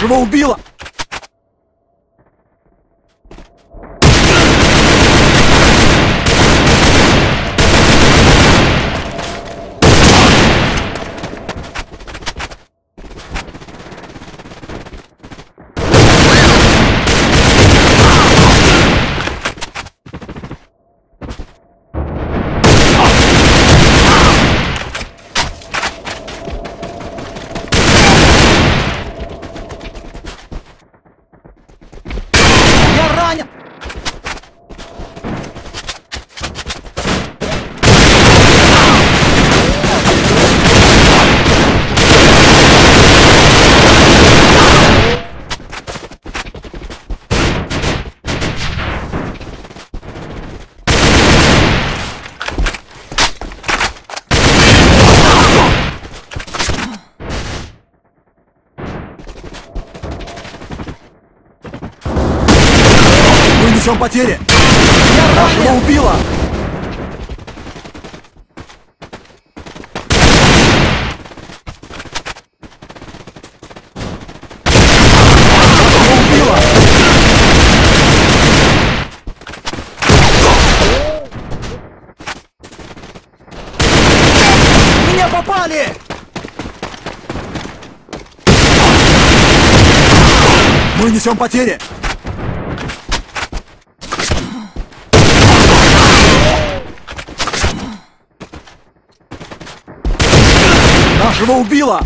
Убило! Я ранен! Мы несем потери! Нашего попали! Мы несем потери! Нашего убило!